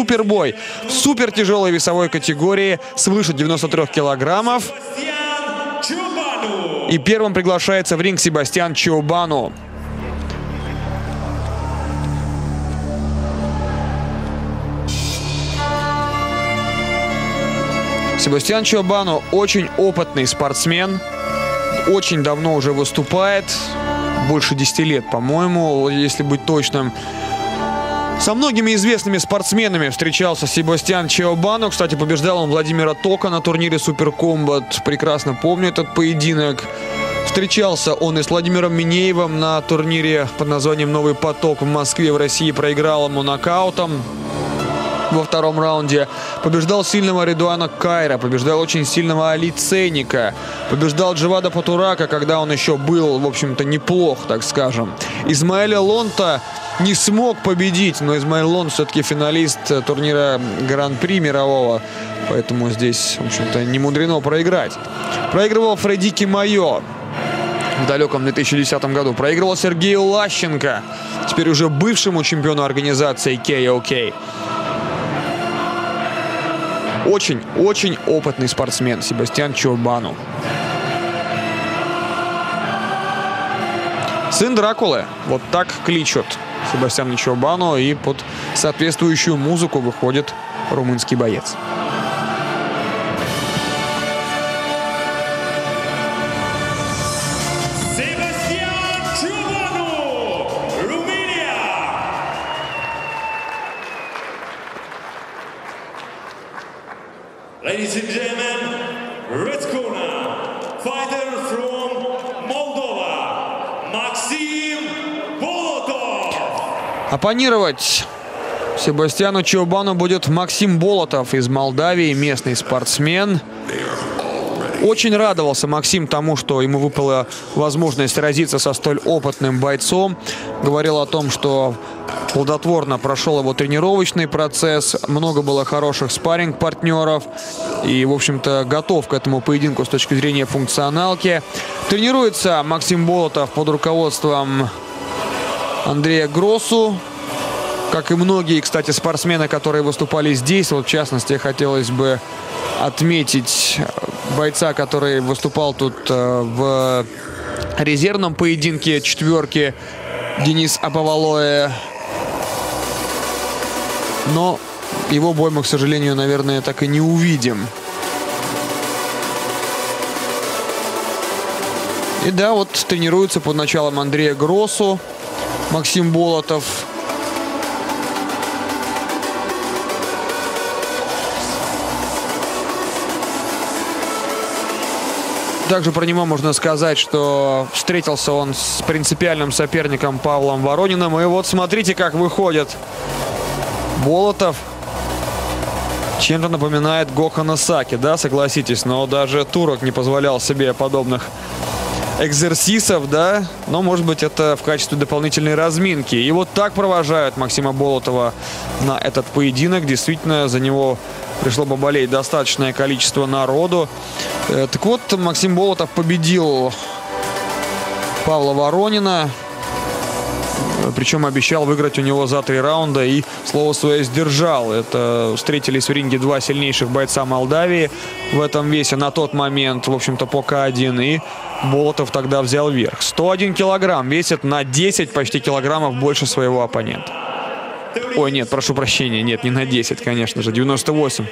супербой супер тяжелой весовой категории свыше 93 килограммов. И первым приглашается в ринг Себастьян Чиобану. Себастьян Чиобану очень опытный спортсмен. Очень давно уже выступает. Больше 10 лет, по-моему, если быть точным. Со многими известными спортсменами встречался Себастьян Чиобану. Кстати, побеждал он Владимира Тока на турнире Суперкомбат. Прекрасно помню этот поединок. Встречался он и с Владимиром Минеевым на турнире под названием «Новый поток» в Москве, в России. Проиграл ему нокаутом во втором раунде. Побеждал сильного Редуана Кайра, побеждал очень сильного Али Цейника, побеждал Дживада Патурака, когда он еще был, в общем-то, неплох, так скажем. Измаэля Лонта не смог победить, но Измаил Лон все-таки финалист турнира Гран-при мирового, поэтому здесь, в общем-то, не мудрено проиграть. Проигрывал Фредики Майо в далеком 2010 году. Проигрывал Сергею Лащенко, теперь уже бывшему чемпиону организации KOK. Очень-очень опытный спортсмен Себастьян Чурбану. Сын Дракулы. Вот так кличут Себастьяна Чурбану. И под соответствующую музыку выходит румынский боец. Оппонировать Себастьяну Чиобану будет Максим Болотов из Молдавии, местный спортсмен. Очень радовался Максим тому, что ему выпала возможность сразиться со столь опытным бойцом. Говорил о том, что плодотворно прошел его тренировочный процесс. Много было хороших спарринг-партнеров. И, в общем-то, готов к этому поединку с точки зрения функционалки. Тренируется Максим Болотов под руководством Андрея Гросу. Как и многие, кстати, спортсмены, которые выступали здесь. Вот, в частности, хотелось бы отметить бойца, который выступал тут э, в резервном поединке четверки Денис Абавалоэ. Но его бой мы, к сожалению, наверное, так и не увидим. И да, вот тренируется под началом Андрея Гросу. Максим Болотов. Также про него можно сказать, что встретился он с принципиальным соперником Павлом Ворониным. И вот смотрите, как выходит Болотов. Чем-то напоминает Гохана Саки, да, согласитесь. Но даже турок не позволял себе подобных экзерсисов, да. Но, может быть, это в качестве дополнительной разминки. И вот так провожают Максима Болотова на этот поединок. Действительно, за него пришло бы болеть достаточное количество народу. Э, так вот, Максим Болотов победил Павла Воронина. Причем обещал выиграть у него за три раунда и слово свое сдержал. Это встретились в ринге два сильнейших бойца Молдавии в этом весе на тот момент, в общем-то, по К1. И Болотов тогда взял верх. 101 килограмм, весит на 10 почти килограммов больше своего оппонента. Ой, нет, прошу прощения, нет, не на 10, конечно же, 98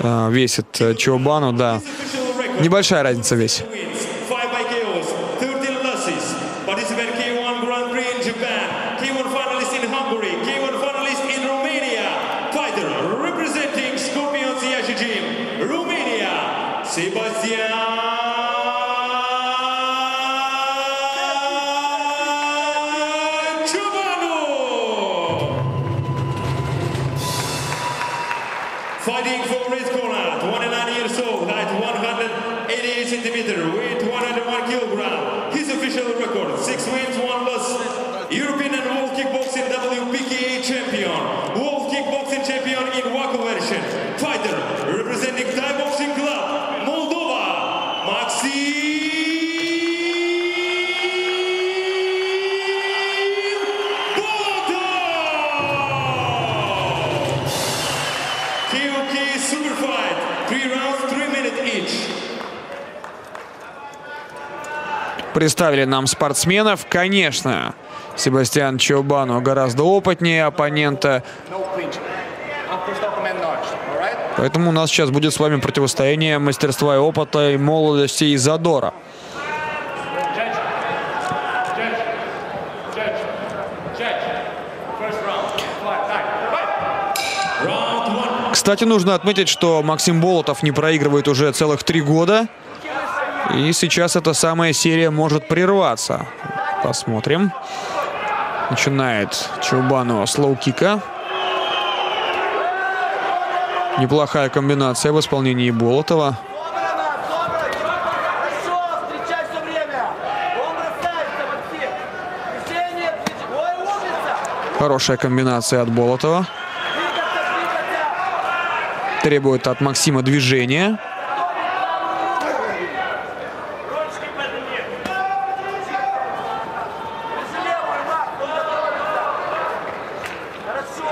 э, весит э, Чиобану, да. Небольшая разница весь. Представили нам спортсменов. Конечно, Себастьян Чобану гораздо опытнее оппонента. Поэтому у нас сейчас будет с вами противостояние мастерства и опыта, и молодости, и задора. Кстати, нужно отметить, что Максим Болотов не проигрывает уже целых три года. И сейчас эта самая серия может прерваться. Посмотрим. Начинает Чубану с лоу-кика. Неплохая комбинация в исполнении Болотова. Хорошая комбинация от Болотова. Требует от Максима движения.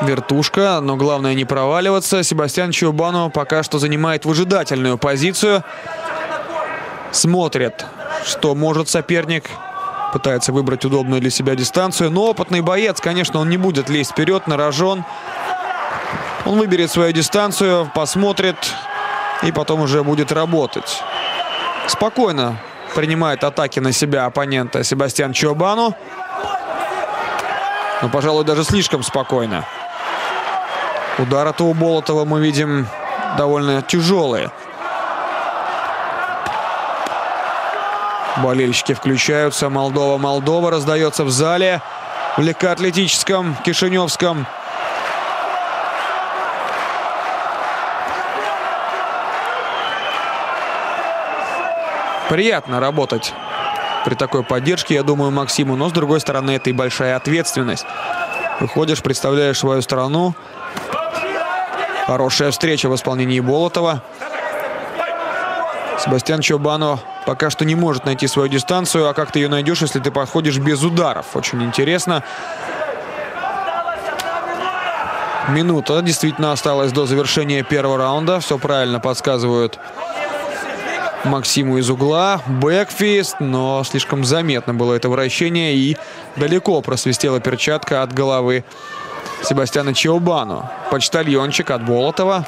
Вертушка, но главное не проваливаться. Себастьян Чубану пока что занимает выжидательную позицию. Смотрит, что может соперник. Пытается выбрать удобную для себя дистанцию. Но опытный боец, конечно, он не будет лезть вперед на рожон. Он выберет свою дистанцию, посмотрит и потом уже будет работать. Спокойно принимает атаки на себя оппонента Себастьян Чобану. Но, пожалуй, даже слишком спокойно. Удары-то у Болотова мы видим довольно тяжелые. Болельщики включаются. Молдова, Молдова раздается в зале. В легкоатлетическом, Кишиневском. Приятно работать при такой поддержке, я думаю, Максиму. Но, с другой стороны, это и большая ответственность. Выходишь, представляешь свою страну, Хорошая встреча в исполнении Болотова. Себастьян Чобано пока что не может найти свою дистанцию. А как ты ее найдешь, если ты подходишь без ударов? Очень интересно. Минута действительно осталась до завершения первого раунда. Все правильно подсказывают Максиму из угла. Бэкфист, но слишком заметно было это вращение. И далеко просвистела перчатка от головы Себастьяна Чиобану. Почтальончик от Болотова.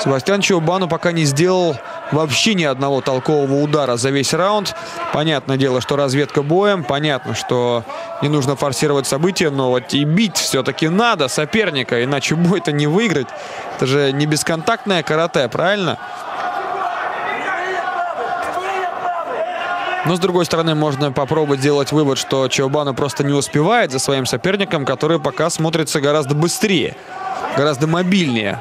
Себастьян Чиобану пока не сделал вообще ни одного толкового удара за весь раунд. Понятное дело, что разведка боем. Понятно, что не нужно форсировать события, но вот и бить все-таки надо соперника, иначе бой-то не выиграть. Это же не бесконтактное карате, правильно? Но, с другой стороны, можно попробовать сделать вывод, что Чаубану просто не успевает за своим соперником, который пока смотрится гораздо быстрее, гораздо мобильнее.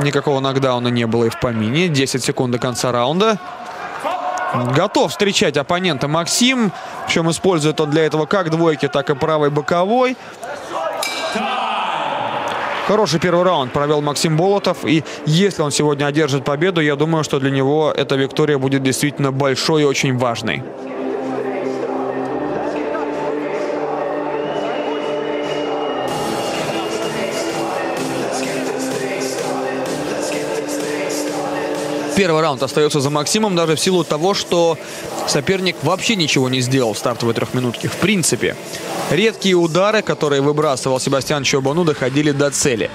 Никакого нокдауна не было и в помине. 10 секунд до конца раунда. Готов встречать оппонента Максим. Причем использует он для этого как двойки, так и правый боковой. Хороший первый раунд провел Максим Болотов. И если он сегодня одержит победу, я думаю, что для него эта виктория будет действительно большой и очень важной. Первый раунд остается за Максимом даже в силу того, что соперник вообще ничего не сделал в стартовой трехминутке. В принципе. Редкие удары, которые выбрасывал Себастьян Чобану, доходили до цели.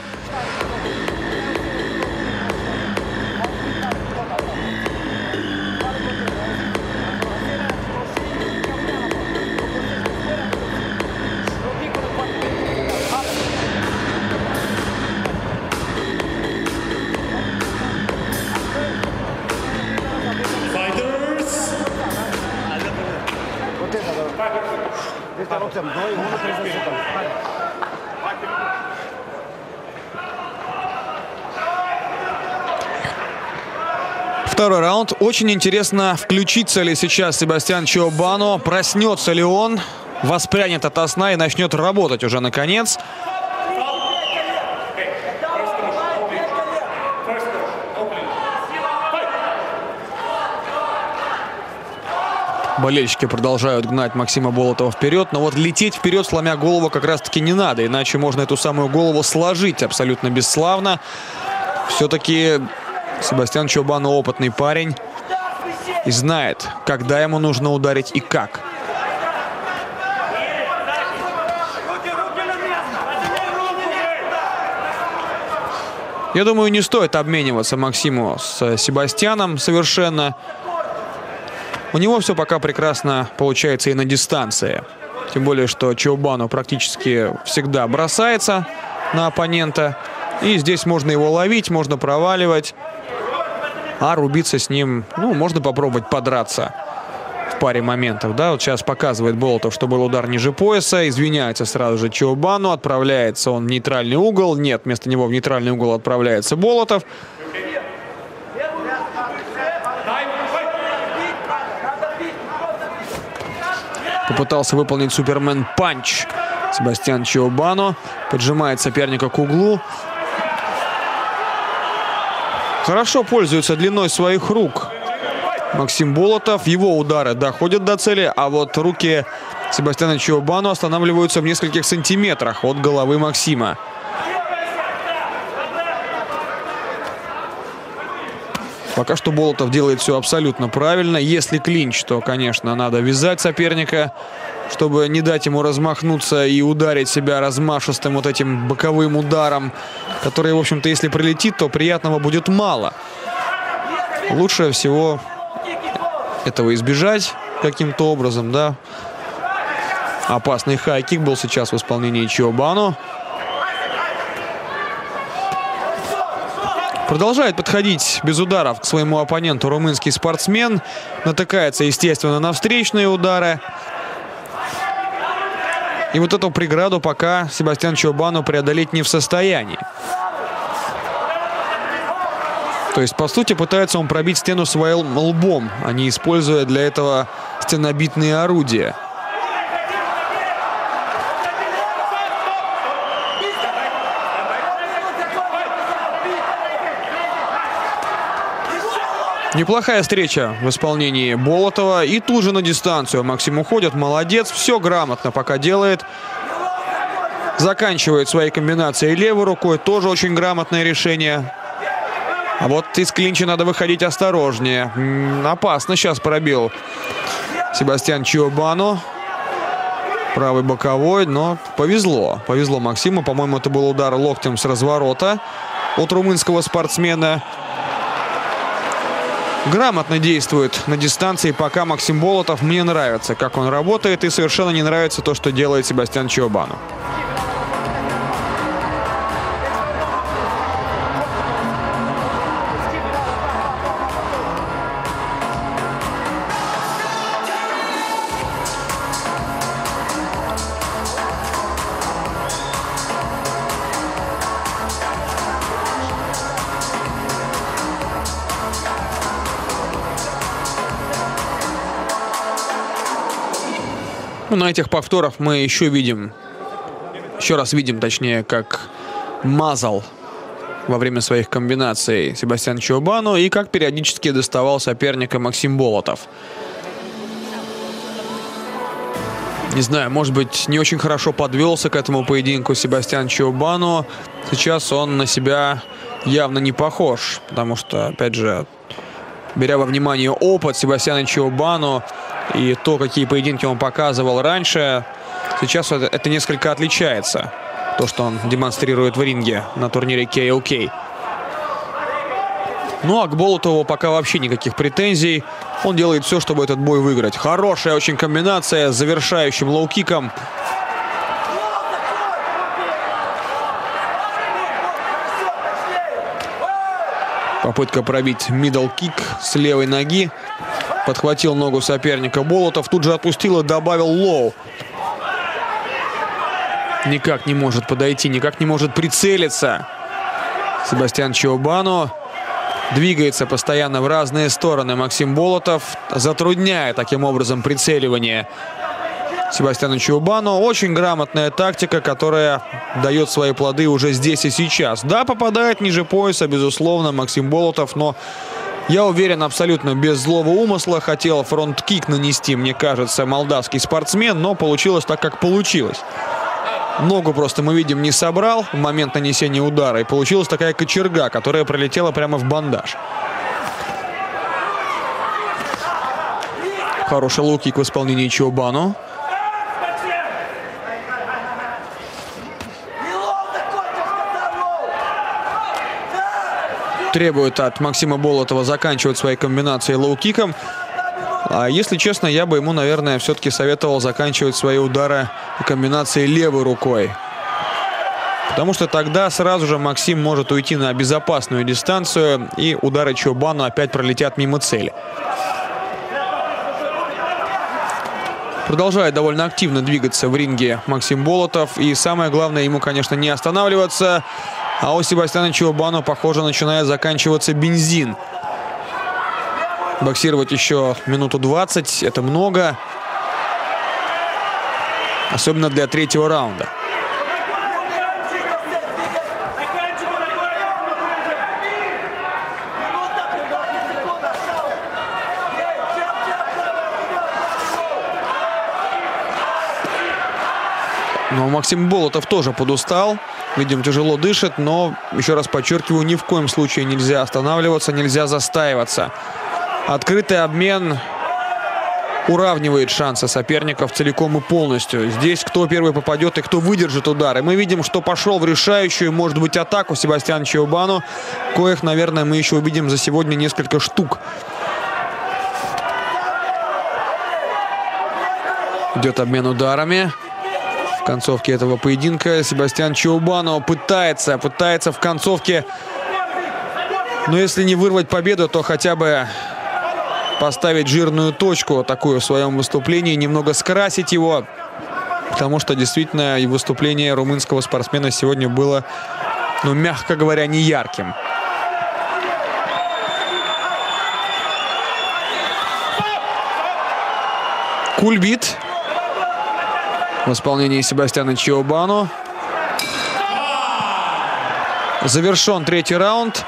Второй раунд. Очень интересно, включится ли сейчас Себастьян Чиобано, проснется ли он, воспрянет от сна и начнет работать уже наконец. Болельщики продолжают гнать Максима Болотова вперед. Но вот лететь вперед, сломя голову, как раз-таки не надо. Иначе можно эту самую голову сложить абсолютно бесславно. Все-таки Себастьян Чобану опытный парень. и знает, когда ему нужно ударить и как. Я думаю, не стоит обмениваться Максиму с Себастьяном совершенно. У него все пока прекрасно получается и на дистанции. Тем более, что Чиобану практически всегда бросается на оппонента. И здесь можно его ловить, можно проваливать. А рубиться с ним, ну, можно попробовать подраться в паре моментов. Да, вот сейчас показывает Болотов, что был удар ниже пояса. Извиняется сразу же Чиобану. Отправляется он в нейтральный угол. Нет, вместо него в нейтральный угол отправляется Болотов. Попытался выполнить Супермен панч. Себастьян Чиобано поджимает соперника к углу. Хорошо пользуется длиной своих рук Максим Болотов. Его удары доходят до цели, а вот руки Себастьяна Чиобану останавливаются в нескольких сантиметрах от головы Максима. Пока что Болотов делает все абсолютно правильно. Если клинч, то, конечно, надо вязать соперника, чтобы не дать ему размахнуться и ударить себя размашистым вот этим боковым ударом, который, в общем-то, если прилетит, то приятного будет мало. Лучше всего этого избежать каким-то образом, да. Опасный хай-кик был сейчас в исполнении Чиобану. Продолжает подходить без ударов к своему оппоненту румынский спортсмен. Натыкается, естественно, на встречные удары. И вот эту преграду пока Себастьян Чиобану преодолеть не в состоянии. То есть, по сути, пытается он пробить стену своим лбом, а не используя для этого стенобитные орудия. Неплохая встреча в исполнении Болотова. И тут же на дистанцию Максим уходит. Молодец. Все грамотно пока делает. Заканчивает свои комбинации левой рукой. Тоже очень грамотное решение. А вот из клинча надо выходить осторожнее. Опасно сейчас пробил Себастьян Чиобану. Правый боковой, но повезло. Повезло Максиму. По-моему, это был удар локтем с разворота от румынского спортсмена. Грамотно действует на дистанции пока Максим Болотов. Мне нравится, как он работает. И совершенно не нравится то, что делает Себастьян Чиобану. Ну, на этих повторах мы еще видим, еще раз видим, точнее, как мазал во время своих комбинаций Себастьян Чиобану и как периодически доставал соперника Максим Болотов. Не знаю, может быть, не очень хорошо подвелся к этому поединку Себастьян Чиобану. Сейчас он на себя явно не похож, потому что, опять же, беря во внимание опыт Себастьяна Чиобану и то, какие поединки он показывал раньше, сейчас это, это несколько отличается. То, что он демонстрирует в ринге на турнире KOK. Ну а к Болотову пока вообще никаких претензий. Он делает все, чтобы этот бой выиграть. Хорошая очень комбинация с завершающим лоу-киком. Попытка пробить middle kick с левой ноги. Подхватил ногу соперника Болотов. Тут же отпустил и добавил лоу. Никак не может подойти, никак не может прицелиться. Себастьян Чобану двигается постоянно в разные стороны. Максим Болотов затрудняя таким образом прицеливание Себастьяну Чобану. Очень грамотная тактика, которая дает свои плоды уже здесь и сейчас. Да, попадает ниже пояса, безусловно, Максим Болотов, но я уверен, абсолютно без злого умысла хотел фронт-кик нанести, мне кажется, молдавский спортсмен, но получилось так, как получилось. Ногу просто мы видим не собрал в момент нанесения удара, и получилась такая кочерга, которая пролетела прямо в бандаж. Хороший лукик в исполнении Чиобану. Требует от Максима Болотова заканчивать свои комбинации лоу-киком. А если честно, я бы ему, наверное, все-таки советовал заканчивать свои удары комбинации левой рукой. Потому что тогда сразу же Максим может уйти на безопасную дистанцию, и удары Чобану опять пролетят мимо цели. Продолжает довольно активно двигаться в ринге Максим Болотов. И самое главное, ему, конечно, не останавливаться. А у Себастьяна Чиобану, похоже, начинает заканчиваться бензин. Боксировать еще минуту 20 – это много. Особенно для третьего раунда. Но Максим Болотов тоже подустал. Видим, тяжело дышит, но, еще раз подчеркиваю, ни в коем случае нельзя останавливаться, нельзя застаиваться. Открытый обмен уравнивает шансы соперников целиком и полностью. Здесь кто первый попадет и кто выдержит удары. Мы видим, что пошел в решающую, может быть, атаку Себастьян Чиобану. Коих, наверное, мы еще увидим за сегодня несколько штук. Идет обмен ударами в концовке этого поединка. Себастьян Чиобано пытается, пытается в концовке, но если не вырвать победу, то хотя бы поставить жирную точку такую в своем выступлении, немного скрасить его. Потому что действительно и выступление румынского спортсмена сегодня было, ну, мягко говоря, не ярким. Кульбит в исполнении Себастьяна Чиобану. Завершен третий раунд.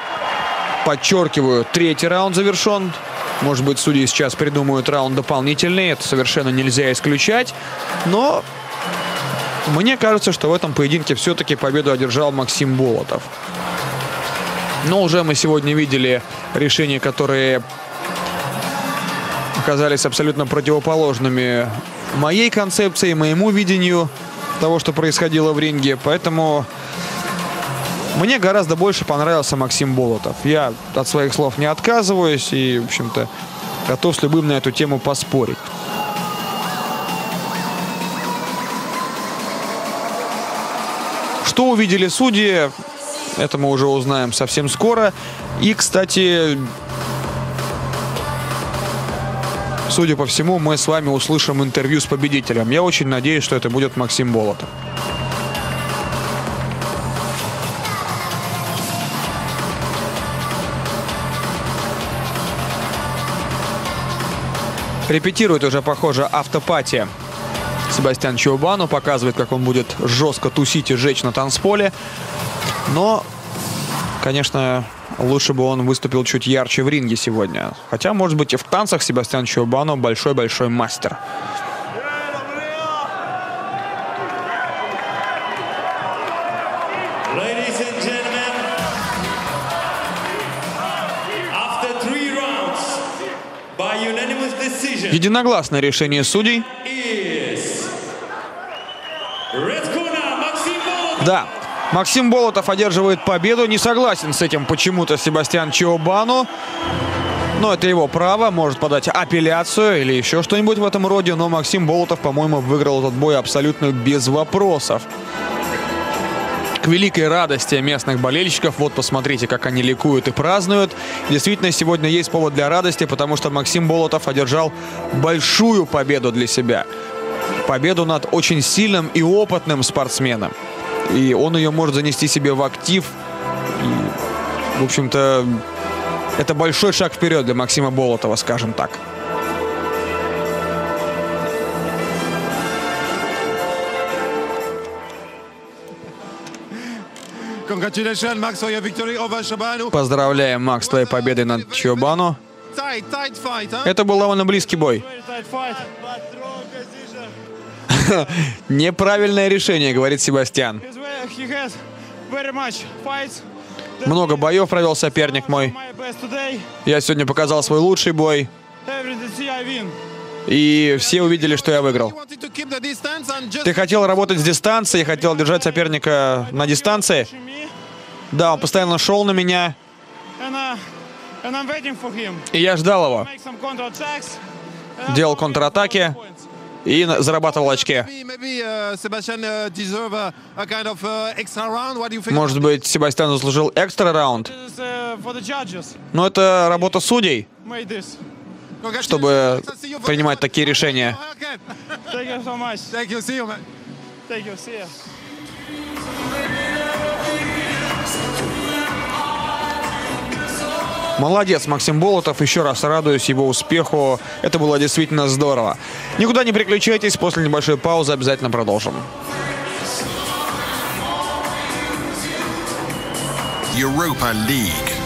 Подчеркиваю, третий раунд завершен. Может быть, судьи сейчас придумают раунд дополнительный. Это совершенно нельзя исключать. Но мне кажется, что в этом поединке все-таки победу одержал Максим Болотов. Но уже мы сегодня видели решения, которые оказались абсолютно противоположными моей концепции, моему видению того, что происходило в ринге. Поэтому мне гораздо больше понравился Максим Болотов. Я от своих слов не отказываюсь и, в общем-то, готов с любым на эту тему поспорить. Что увидели судьи, это мы уже узнаем совсем скоро. И, кстати, судя по всему, мы с вами услышим интервью с победителем. Я очень надеюсь, что это будет Максим Болотов. Репетирует уже, похоже, автопатия. Себастьян Чиобану показывает, как он будет жестко тусить и жечь на танцполе. Но, конечно, лучше бы он выступил чуть ярче в ринге сегодня. Хотя, может быть, и в танцах Себастьян Чиобану большой-большой мастер. Единогласное решение судей. Да, Максим Болотов одерживает победу. Не согласен с этим почему-то Себастьян Чиобану. Но это его право, может подать апелляцию или еще что-нибудь в этом роде. Но Максим Болотов, по-моему, выиграл этот бой абсолютно без вопросов. К великой радости местных болельщиков. Вот посмотрите, как они ликуют и празднуют. Действительно, сегодня есть повод для радости, потому что Максим Болотов одержал большую победу для себя. Победу над очень сильным и опытным спортсменом. И он ее может занести себе в актив. И, в общем-то, это большой шаг вперед для Максима Болотова, скажем так. Поздравляем, Макс, с твоей победой над Чиобану. Это был довольно близкий бой. Неправильное решение, говорит Себастьян. Много боев провел соперник мой. Я сегодня показал свой лучший бой. И все увидели, что я выиграл. Ты хотел работать с дистанции, хотел держать соперника на дистанции. Да, он постоянно шел на меня, uh, и я ждал его. Делал контратаки. И зарабатывал очки. uh, uh, uh, you? Может быть, Себастьян заслужил экстра раунд. Uh. Но это работа судей, чтобы you принимать такие решения. Thank you so much. Thank you. See you, man. Thank you. See ya. Молодец, Максим Болотов. Еще раз радуюсь его успеху. Это было действительно здорово. Никуда не переключайтесь. После небольшой паузы обязательно продолжим. Europa League.